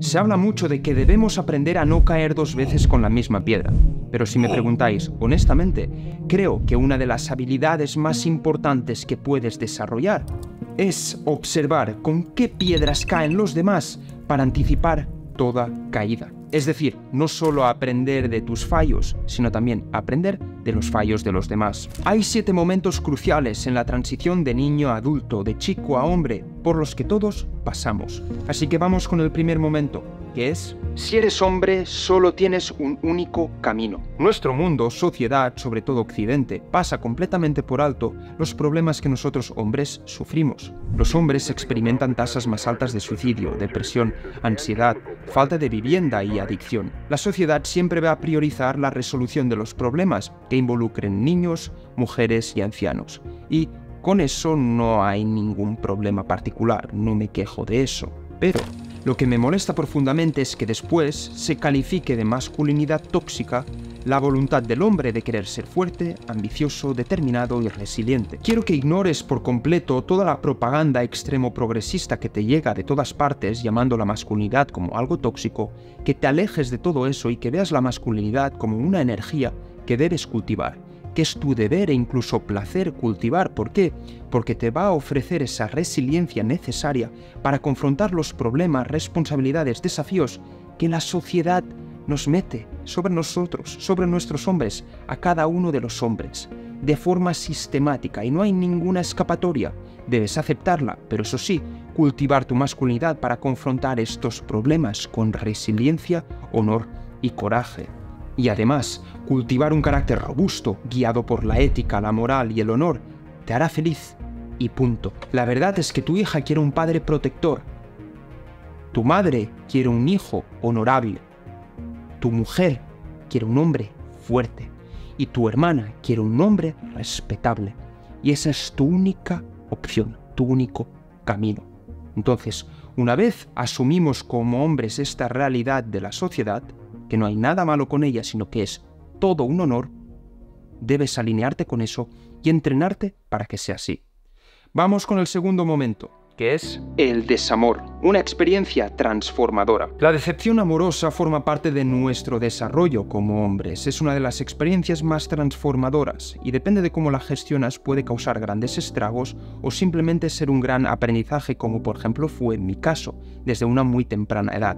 Se habla mucho de que debemos aprender a no caer dos veces con la misma piedra, pero si me preguntáis honestamente, creo que una de las habilidades más importantes que puedes desarrollar es observar con qué piedras caen los demás para anticipar toda caída. Es decir, no solo aprender de tus fallos, sino también aprender de los fallos de los demás. Hay siete momentos cruciales en la transición de niño a adulto, de chico a hombre, por los que todos pasamos. Así que vamos con el primer momento, que es, si eres hombre, solo tienes un único camino. Nuestro mundo, sociedad, sobre todo Occidente, pasa completamente por alto los problemas que nosotros hombres sufrimos. Los hombres experimentan tasas más altas de suicidio, depresión, ansiedad, falta de vivienda y adicción. La sociedad siempre va a priorizar la resolución de los problemas que involucren niños, mujeres y ancianos. Y con eso no hay ningún problema particular, no me quejo de eso. Pero lo que me molesta profundamente es que después se califique de masculinidad tóxica la voluntad del hombre de querer ser fuerte, ambicioso, determinado y resiliente. Quiero que ignores por completo toda la propaganda extremo progresista que te llega de todas partes llamando la masculinidad como algo tóxico, que te alejes de todo eso y que veas la masculinidad como una energía que debes cultivar que es tu deber e incluso placer cultivar. ¿Por qué? Porque te va a ofrecer esa resiliencia necesaria para confrontar los problemas, responsabilidades, desafíos que la sociedad nos mete sobre nosotros, sobre nuestros hombres, a cada uno de los hombres, de forma sistemática y no hay ninguna escapatoria. Debes aceptarla, pero eso sí, cultivar tu masculinidad para confrontar estos problemas con resiliencia, honor y coraje. Y además, cultivar un carácter robusto, guiado por la ética, la moral y el honor, te hará feliz. Y punto. La verdad es que tu hija quiere un padre protector. Tu madre quiere un hijo honorable. Tu mujer quiere un hombre fuerte. Y tu hermana quiere un hombre respetable. Y esa es tu única opción, tu único camino. Entonces, una vez asumimos como hombres esta realidad de la sociedad, que no hay nada malo con ella, sino que es todo un honor, debes alinearte con eso y entrenarte para que sea así. Vamos con el segundo momento, que es el desamor, una experiencia transformadora. La decepción amorosa forma parte de nuestro desarrollo como hombres, es una de las experiencias más transformadoras y depende de cómo la gestionas puede causar grandes estragos o simplemente ser un gran aprendizaje como por ejemplo fue en mi caso, desde una muy temprana edad.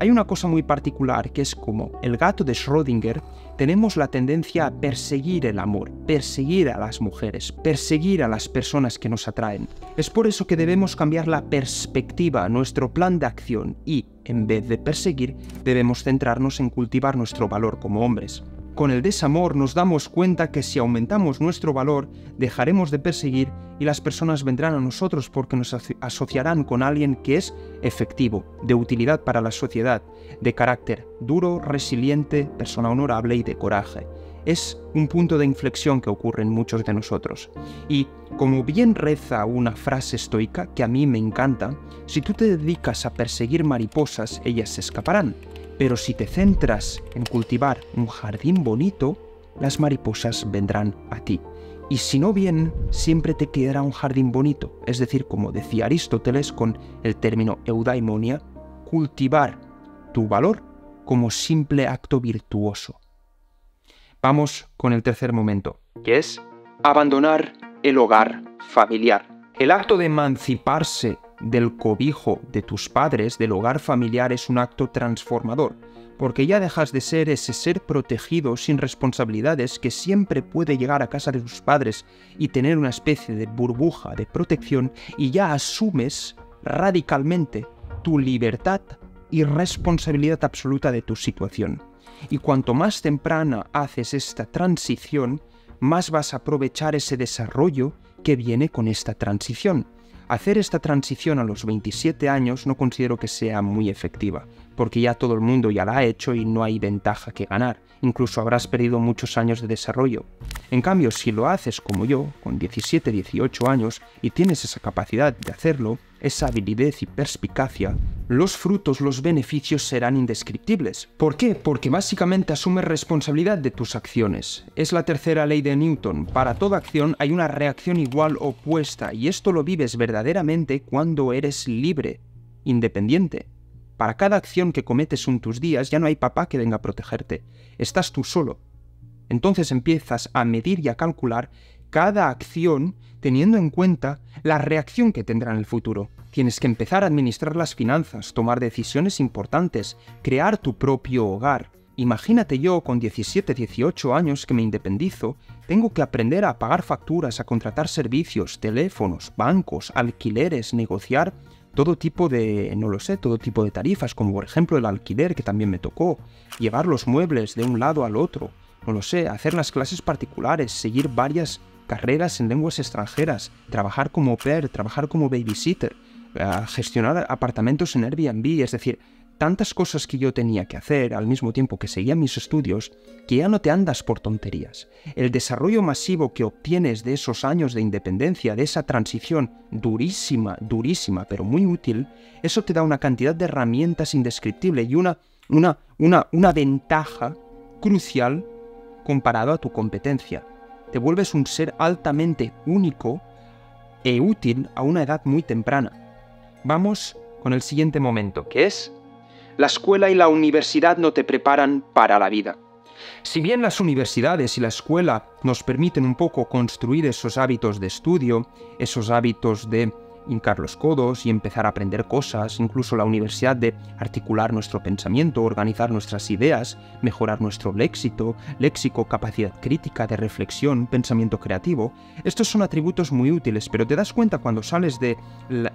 Hay una cosa muy particular que es como el gato de Schrödinger, tenemos la tendencia a perseguir el amor, perseguir a las mujeres, perseguir a las personas que nos atraen. Es por eso que debemos cambiar la perspectiva, nuestro plan de acción y, en vez de perseguir, debemos centrarnos en cultivar nuestro valor como hombres. Con el desamor nos damos cuenta que si aumentamos nuestro valor, dejaremos de perseguir y las personas vendrán a nosotros porque nos asociarán con alguien que es efectivo, de utilidad para la sociedad, de carácter duro, resiliente, persona honorable y de coraje. Es un punto de inflexión que ocurre en muchos de nosotros. Y como bien reza una frase estoica que a mí me encanta, si tú te dedicas a perseguir mariposas, ellas se escaparán pero si te centras en cultivar un jardín bonito, las mariposas vendrán a ti. Y si no bien, siempre te quedará un jardín bonito. Es decir, como decía Aristóteles con el término eudaimonia, cultivar tu valor como simple acto virtuoso. Vamos con el tercer momento, que es abandonar el hogar familiar. El acto de emanciparse del cobijo de tus padres, del hogar familiar, es un acto transformador, porque ya dejas de ser ese ser protegido sin responsabilidades que siempre puede llegar a casa de sus padres y tener una especie de burbuja de protección y ya asumes radicalmente tu libertad y responsabilidad absoluta de tu situación. Y cuanto más temprana haces esta transición, más vas a aprovechar ese desarrollo que viene con esta transición. Hacer esta transición a los 27 años no considero que sea muy efectiva, porque ya todo el mundo ya la ha hecho y no hay ventaja que ganar, incluso habrás perdido muchos años de desarrollo. En cambio, si lo haces como yo, con 17, 18 años, y tienes esa capacidad de hacerlo, esa habilidad y perspicacia, los frutos, los beneficios serán indescriptibles. ¿Por qué? Porque básicamente asumes responsabilidad de tus acciones. Es la tercera ley de Newton. Para toda acción hay una reacción igual opuesta y esto lo vives verdaderamente cuando eres libre, independiente. Para cada acción que cometes en tus días ya no hay papá que venga a protegerte. Estás tú solo. Entonces empiezas a medir y a calcular cada acción teniendo en cuenta la reacción que tendrá en el futuro. Tienes que empezar a administrar las finanzas, tomar decisiones importantes, crear tu propio hogar. Imagínate yo con 17, 18 años que me independizo, tengo que aprender a pagar facturas, a contratar servicios, teléfonos, bancos, alquileres, negociar todo tipo de, no lo sé, todo tipo de tarifas, como por ejemplo el alquiler que también me tocó, llevar los muebles de un lado al otro, no lo sé, hacer las clases particulares, seguir varias carreras en lenguas extranjeras, trabajar como pair, trabajar como babysitter, gestionar apartamentos en Airbnb, es decir, tantas cosas que yo tenía que hacer al mismo tiempo que seguía mis estudios, que ya no te andas por tonterías. El desarrollo masivo que obtienes de esos años de independencia, de esa transición durísima, durísima, pero muy útil, eso te da una cantidad de herramientas indescriptible y una, una, una, una ventaja crucial comparado a tu competencia. Te vuelves un ser altamente único e útil a una edad muy temprana. Vamos con el siguiente momento, que es la escuela y la universidad no te preparan para la vida. Si bien las universidades y la escuela nos permiten un poco construir esos hábitos de estudio, esos hábitos de hincar los codos y empezar a aprender cosas, incluso la universidad de articular nuestro pensamiento, organizar nuestras ideas, mejorar nuestro léxico, léxico, capacidad crítica de reflexión, pensamiento creativo. Estos son atributos muy útiles, pero te das cuenta cuando sales de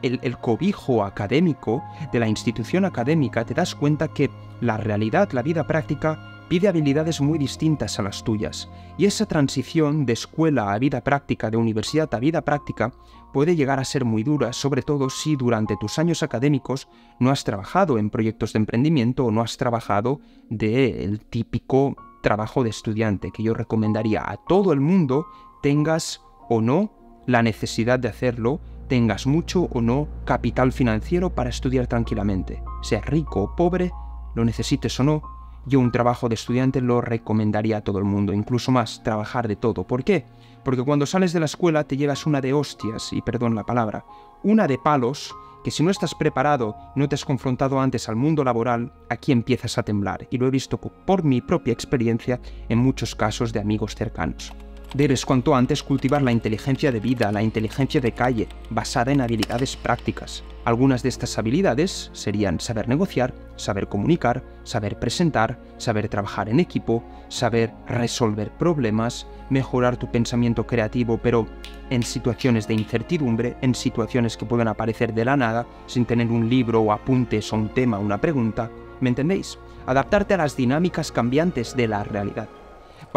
el cobijo académico, de la institución académica, te das cuenta que la realidad, la vida práctica, pide habilidades muy distintas a las tuyas, y esa transición de escuela a vida práctica, de universidad a vida práctica, puede llegar a ser muy dura, sobre todo si durante tus años académicos no has trabajado en proyectos de emprendimiento o no has trabajado del típico trabajo de estudiante, que yo recomendaría a todo el mundo, tengas o no la necesidad de hacerlo, tengas mucho o no capital financiero para estudiar tranquilamente, seas rico o pobre, lo necesites o no, yo un trabajo de estudiante lo recomendaría a todo el mundo, incluso más, trabajar de todo. ¿Por qué? Porque cuando sales de la escuela te llevas una de hostias, y perdón la palabra, una de palos, que si no estás preparado, no te has confrontado antes al mundo laboral, aquí empiezas a temblar. Y lo he visto por mi propia experiencia en muchos casos de amigos cercanos. Debes cuanto antes cultivar la inteligencia de vida, la inteligencia de calle, basada en habilidades prácticas. Algunas de estas habilidades serían saber negociar, saber comunicar, saber presentar, saber trabajar en equipo, saber resolver problemas, mejorar tu pensamiento creativo, pero en situaciones de incertidumbre, en situaciones que pueden aparecer de la nada, sin tener un libro o apuntes o un tema o una pregunta. ¿Me entendéis? Adaptarte a las dinámicas cambiantes de la realidad.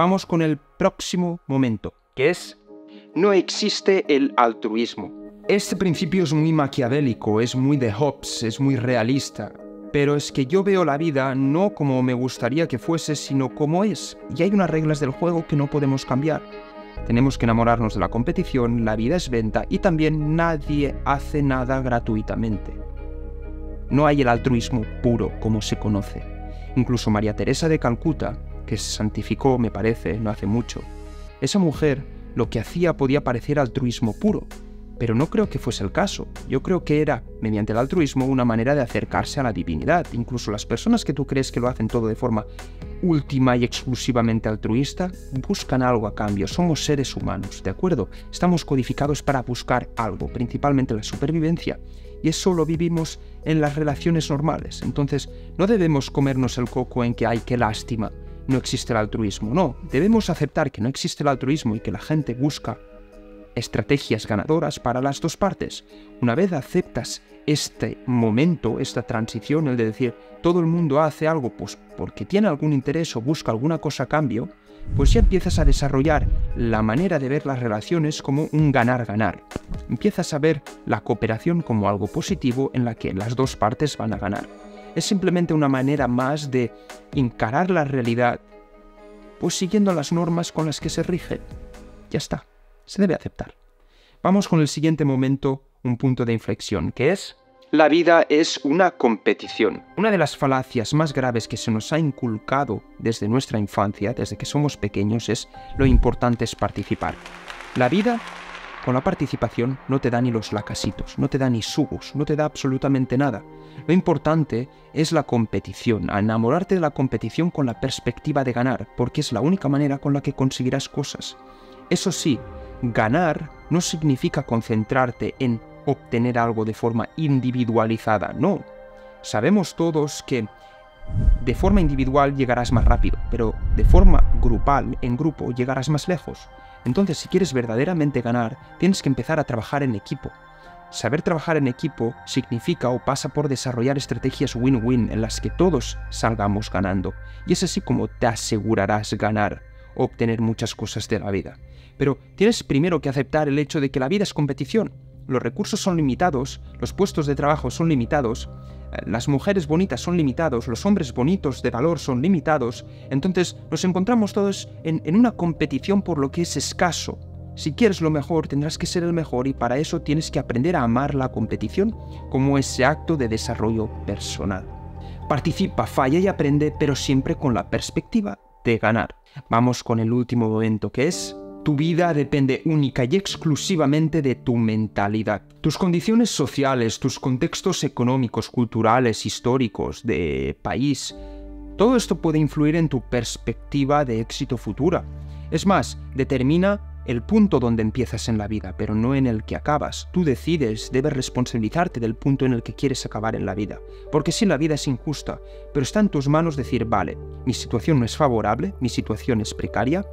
Vamos con el próximo momento, que es no existe el altruismo. Este principio es muy maquiavélico, es muy de Hobbes, es muy realista, pero es que yo veo la vida no como me gustaría que fuese, sino como es, y hay unas reglas del juego que no podemos cambiar. Tenemos que enamorarnos de la competición, la vida es venta y también nadie hace nada gratuitamente. No hay el altruismo puro como se conoce. Incluso María Teresa de Calcuta que se santificó, me parece, no hace mucho. Esa mujer lo que hacía podía parecer altruismo puro, pero no creo que fuese el caso. Yo creo que era, mediante el altruismo, una manera de acercarse a la divinidad. Incluso las personas que tú crees que lo hacen todo de forma última y exclusivamente altruista, buscan algo a cambio. Somos seres humanos, ¿de acuerdo? Estamos codificados para buscar algo, principalmente la supervivencia. Y eso lo vivimos en las relaciones normales. Entonces, no debemos comernos el coco en que hay que lástima no existe el altruismo. No, debemos aceptar que no existe el altruismo y que la gente busca estrategias ganadoras para las dos partes. Una vez aceptas este momento, esta transición, el de decir todo el mundo hace algo pues porque tiene algún interés o busca alguna cosa a cambio, pues ya empiezas a desarrollar la manera de ver las relaciones como un ganar-ganar. Empiezas a ver la cooperación como algo positivo en la que las dos partes van a ganar es simplemente una manera más de encarar la realidad, pues siguiendo las normas con las que se rige. Ya está, se debe aceptar. Vamos con el siguiente momento, un punto de inflexión, que es la vida es una competición. Una de las falacias más graves que se nos ha inculcado desde nuestra infancia, desde que somos pequeños, es lo importante es participar. La vida Con la participación no te da ni los lacasitos, no te da ni subos, no te da absolutamente nada. Lo importante es la competición, enamorarte de la competición con la perspectiva de ganar, porque es la única manera con la que conseguirás cosas. Eso sí, ganar no significa concentrarte en obtener algo de forma individualizada, no. Sabemos todos que de forma individual llegarás más rápido, pero de forma grupal, en grupo, llegarás más lejos. Entonces, si quieres verdaderamente ganar, tienes que empezar a trabajar en equipo. Saber trabajar en equipo significa o pasa por desarrollar estrategias win-win en las que todos salgamos ganando. Y es así como te asegurarás ganar, obtener muchas cosas de la vida. Pero tienes primero que aceptar el hecho de que la vida es competición. Los recursos son limitados, los puestos de trabajo son limitados, las mujeres bonitas son limitados, los hombres bonitos de valor son limitados, entonces nos encontramos todos en, en, una competición por lo que es escaso. Si quieres lo mejor, tendrás que ser el mejor y para eso tienes que aprender a amar la competición como ese acto de desarrollo personal. Participa, falla y aprende, pero siempre con la perspectiva de ganar. Vamos con el último momento que es tu vida depende única y exclusivamente de tu mentalidad. Tus condiciones sociales, tus contextos económicos, culturales, históricos, de país, todo esto puede influir en tu perspectiva de éxito futura. Es más, determina el punto donde empiezas en la vida, pero no en el que acabas. Tú decides, debes responsabilizarte del punto en el que quieres acabar en la vida. Porque si la vida es injusta, pero está en tus manos decir, vale, mi situación no es favorable, mi situación es precaria,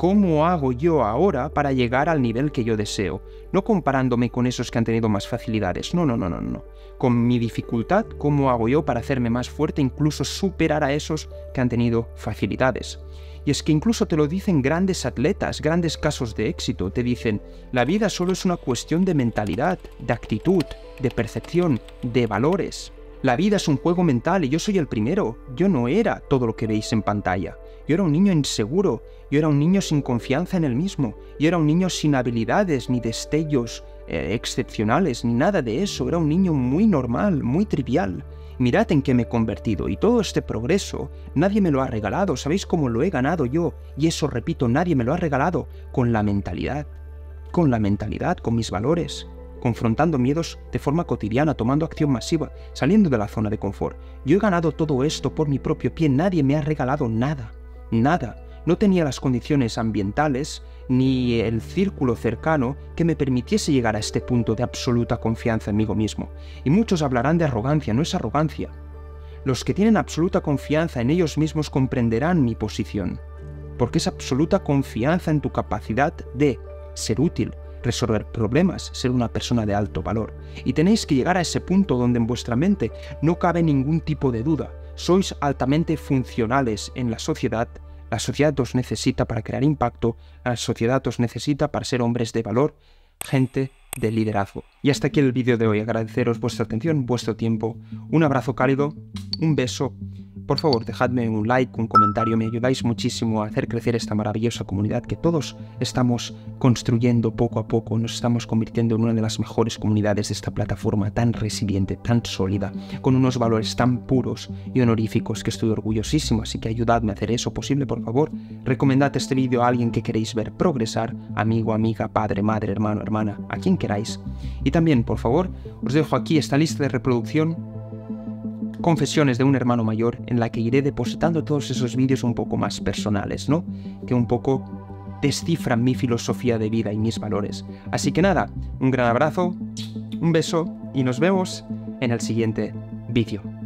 ¿Cómo hago yo ahora para llegar al nivel que yo deseo? No comparándome con esos que han tenido más facilidades, no, no, no, no, no. Con mi dificultad, ¿cómo hago yo para hacerme más fuerte, incluso superar a esos que han tenido facilidades? Y es que incluso te lo dicen grandes atletas, grandes casos de éxito, te dicen, la vida solo es una cuestión de mentalidad, de actitud, de percepción, de valores. La vida es un juego mental y yo soy el primero. Yo no era todo lo que veis en pantalla. Yo era un niño inseguro, yo era un niño sin confianza en él mismo, yo era un niño sin habilidades ni destellos eh, excepcionales, ni nada de eso, era un niño muy normal, muy trivial. Mirad en qué me he convertido y todo este progreso nadie me lo ha regalado, ¿sabéis cómo lo he ganado yo? Y eso, repito, nadie me lo ha regalado con la mentalidad, con la mentalidad, con mis valores, confrontando miedos de forma cotidiana, tomando acción masiva, saliendo de la zona de confort. Yo he ganado todo esto por mi propio pie, nadie me ha regalado nada nada. No tenía las condiciones ambientales ni el círculo cercano que me permitiese llegar a este punto de absoluta confianza en mí mismo. Y muchos hablarán de arrogancia, no es arrogancia. Los que tienen absoluta confianza en ellos mismos comprenderán mi posición, porque es absoluta confianza en tu capacidad de ser útil, resolver problemas, ser una persona de alto valor. Y tenéis que llegar a ese punto donde en vuestra mente no cabe ningún tipo de duda sois altamente funcionales en la sociedad, la sociedad os necesita para crear impacto, la sociedad os necesita para ser hombres de valor, gente de liderazgo. Y hasta aquí el vídeo de hoy. Agradeceros vuestra atención, vuestro tiempo, un abrazo cálido, un beso por favor, dejadme un like, un comentario, me ayudáis muchísimo a hacer crecer esta maravillosa comunidad que todos estamos construyendo poco a poco, nos estamos convirtiendo en una de las mejores comunidades de esta plataforma tan resiliente, tan sólida, con unos valores tan puros y honoríficos que estoy orgullosísimo, así que ayudadme a hacer eso posible, por favor. Recomendad este vídeo a alguien que queréis ver progresar, amigo, amiga, padre, madre, hermano, hermana, a quien queráis. Y también, por favor, os dejo aquí esta lista de reproducción Confesiones de un hermano mayor en la que iré depositando todos esos vídeos un poco más personales, ¿no? Que un poco descifran mi filosofía de vida y mis valores. Así que nada, un gran abrazo, un beso y nos vemos en el siguiente vídeo.